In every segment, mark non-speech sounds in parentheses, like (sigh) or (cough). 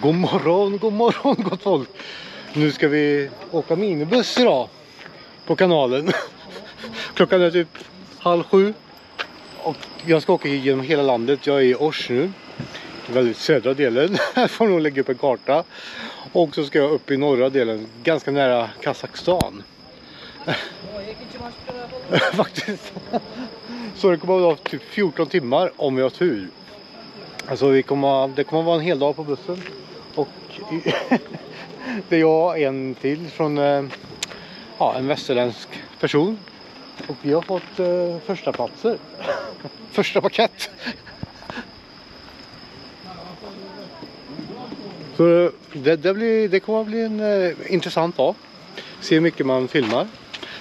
God morgon, god morgon gott folk. Nu ska vi åka minibuss idag. På kanalen. (laughs) Klockan är typ halv sju. Och jag ska åka genom hela landet. Jag är i Ors nu. Väldigt södra delen. (laughs) Här får nog lägga upp en karta. Och så ska jag upp i norra delen. Ganska nära Kazakstan. (laughs) Faktiskt. Så det kommer att vara typ 14 timmar om vi har tur. Alltså vi kommer, det kommer att vara en hel dag på bussen. (laughs) Det är jag en till från eh, ja, en västerländsk person. Och vi har fått eh, första platser. (laughs) första paket. (laughs) Så det, det, blir, det kommer att bli en eh, intressant dag. Se hur mycket man filmar.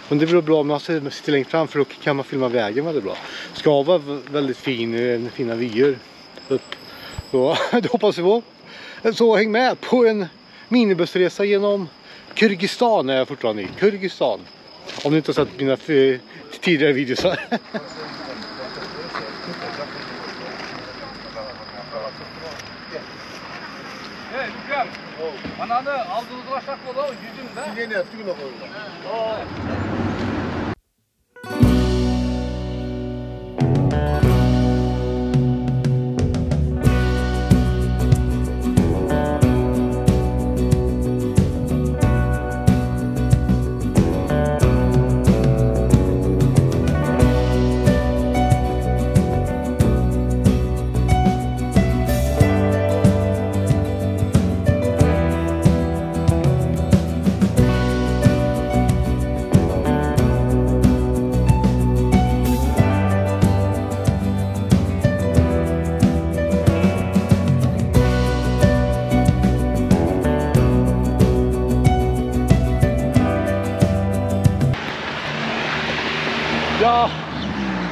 Men det blir bra om man sitter längst fram för då kan man filma vägen väldigt bra. Ska vara väldigt fin, eh, fina vyer upp. Så det hoppas vi på. Så häng med på en minibussresa genom Kyrgyzstan är jag fortfarande i. Kyrgyzstan. Om ni inte har sett mina tidigare videos. (laughs) Ananı aldığınız başak ola yüzünde. Yine tüyüne koyuyorlar.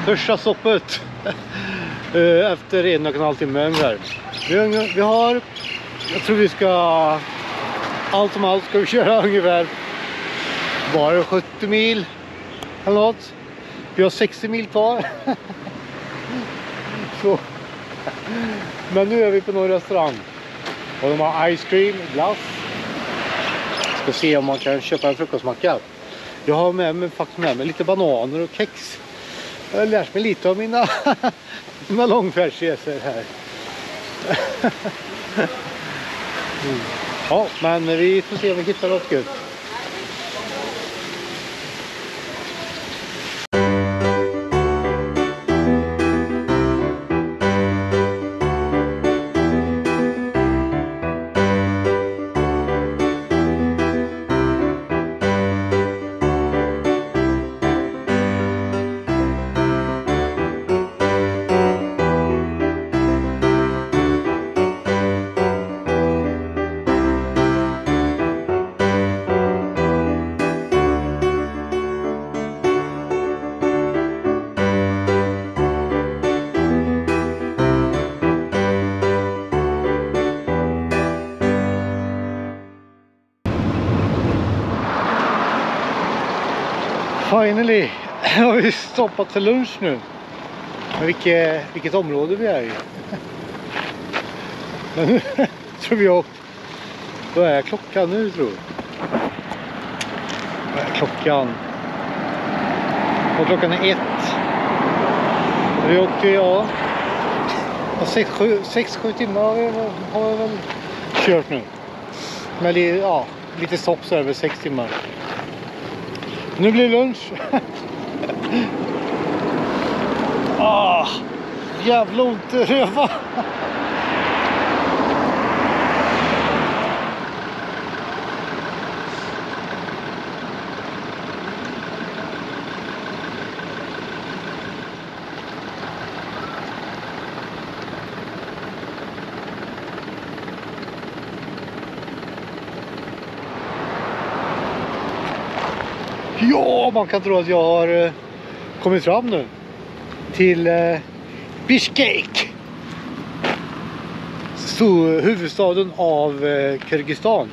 Första stoppet. (laughs) Eh, efter en och en halv timme ungefär. Vi har, vi har, jag tror vi ska, allt som allt ska vi (laughs) köra ungefär bara 70 mil eller något. Vi har 60 mil kvar. (laughs) Så. Men nu är vi på någon restaurang. Och de har ice cream, glass. Ska se om man kan köpa en frukostmacka. Jag har med mig, faktiskt med mig lite bananer och kex. Jag har lärt mig lite av mina, (laughs) mina långfärdsresor här. (laughs) Mm. Ja, men vi får se om vi hittar något gött. Finally (laughs) har vi stoppat för lunch nu. Men vilket, vilket område vi är i. (laughs) Men nu (laughs) tror vi har åkt. Vad är klockan nu tror jag? Vad är klockan? Och klockan är ett. Vi åkte ja. 6-7 timmar har vi, har jag väl kört nu. Men det, ja, lite stopp så över sex timmar. Nu blir det lunch. (laughs) ah, jävla ont i röva. Ja, man kan tro att jag har eh, kommit fram nu till eh, Bishkek. Så, huvudstaden av eh, Kyrgyzstan.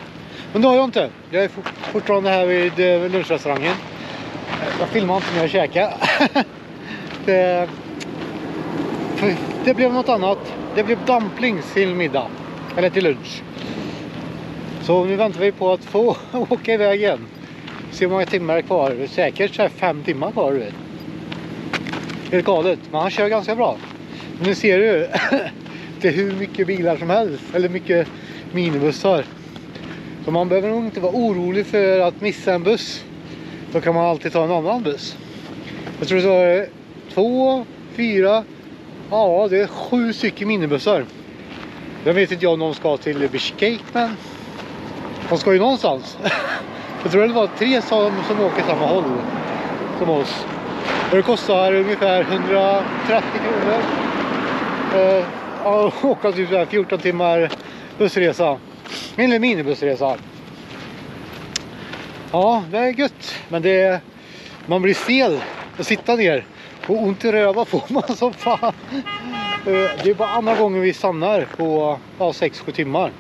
Men det har jag inte. Jag är fortfarande här vid eh, lunchrestaurangen. Jag filmar inte när jag käkar. (laughs) det, det blev något annat. Det blev dumplings till middag. Eller till lunch. Så nu väntar vi på att få (laughs) åka iväg igen. Se hur många timmar det är kvar. Det är säkert så här fem timmar kvar du vet. Helt galet. Men han kör ganska bra. Men nu ser du. (laughs) Det är hur mycket bilar som helst. Eller mycket minibussar. Så man behöver nog inte vara orolig för att missa en buss. Då kan man alltid ta en annan buss. Jag tror det var två, fyra, ja det är sju stycken minibussar. Jag vet inte jag om de ska till Bishkek men de ska ju någonstans. (laughs) Jag tror det var tre som, som åker samma håll som oss. Och det kostar ungefär 130 kronor. Eh, att åka typ 14 timmar bussresa. Eller minibussresa. Ja, det är gött. Men det är, man blir stel att sitta ner. Och ont i röva får man som fan. Eh, det är bara andra gången vi stannar på 6-7 timmar.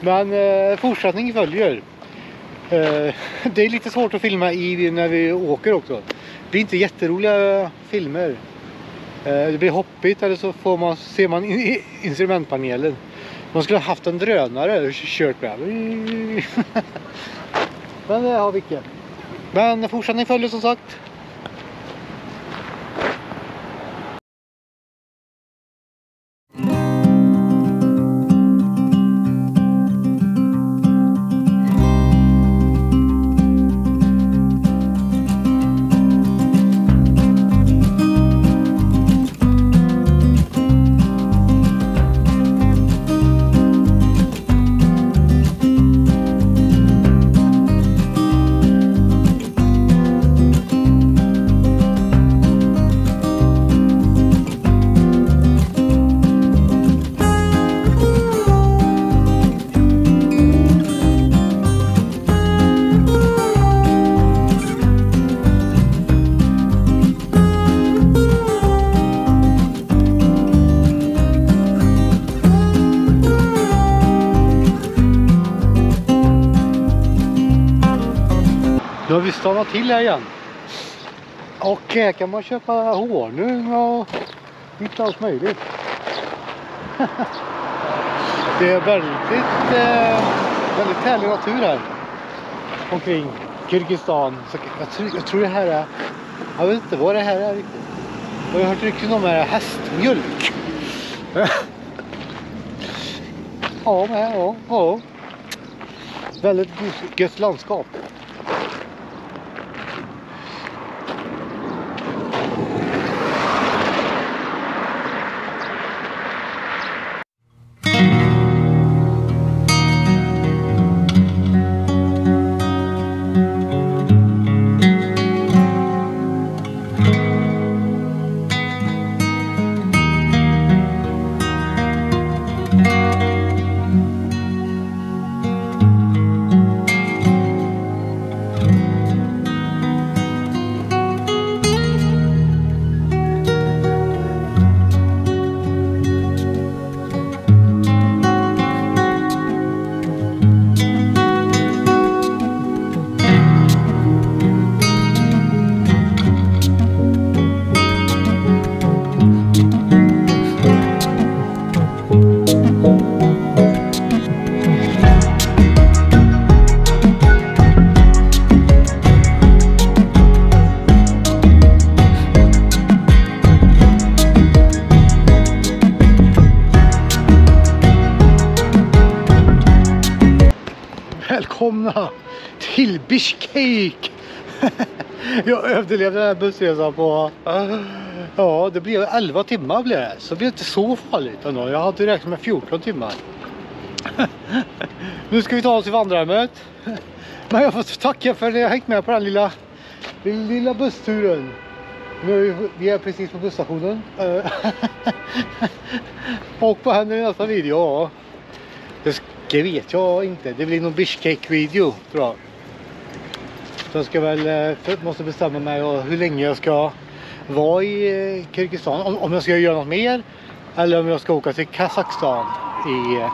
Men eh, fortsättning följer. Eh, (laughs) det är lite svårt att filma i när vi åker också. Det blir inte jätteroliga filmer. Eh, det blir hoppigt eller så får man, ser man in- i- (laughs) instrumentpanelen. Man skulle ha haft en drönare och kört med. (laughs) Men det har vi inte. Men fortsättning följer som sagt. Stannar till här igen. Och här kan man köpa honung och lite allt möjligt. (laughs) Det är väldigt, eh, väldigt härlig natur här omkring Kyrgyzstan. Så jag, tror, jag tror det här är, jag vet inte vad det här är riktigt. Jag har hört rykten om det här hästmjölk. (laughs) ja, men, ja, ja. Väldigt gött landskap. Till Bishkek! (laughs) Jag överlevde den här bussresan på... Ja, det blev 11 timmar blev det. Så det blev inte så farligt ändå. Jag hade räknat med 14 timmar. (laughs) Nu ska vi ta oss till vandrarhemmet. (laughs) Men jag får tacka för att jag hängt med på den lilla, lilla bussturen. Nu är vi, vi är precis på busstationen. Och på händer i nästa video? Ja, det vet jag inte. Det blir någon Bishkek-video tror jag. Så jag ska väl, eh, måste bestämma mig hur länge jag ska vara i eh, Kyrgyzstan. Om, om jag ska göra något mer. Eller om jag ska åka till Kazakstan i eh,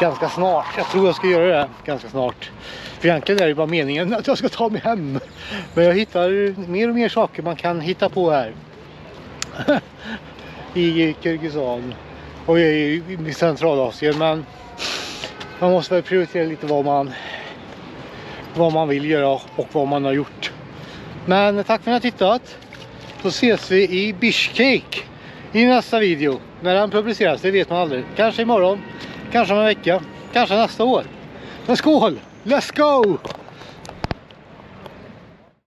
ganska snart. Jag tror jag ska göra det ganska snart. För egentligen är det bara meningen att jag ska ta mig hem. Men jag hittar mer och mer saker man kan hitta på här. (laughs) I Kyrgyzstan. och i, i Centralasien men man måste väl prioritera lite vad man vad man vill göra och vad man har gjort. Men tack för att ni har tittat. Så ses vi i Bishkek i nästa video. När den publiceras, det vet man aldrig. Kanske imorgon, kanske om en vecka, kanske nästa år. Men skål! Let's go!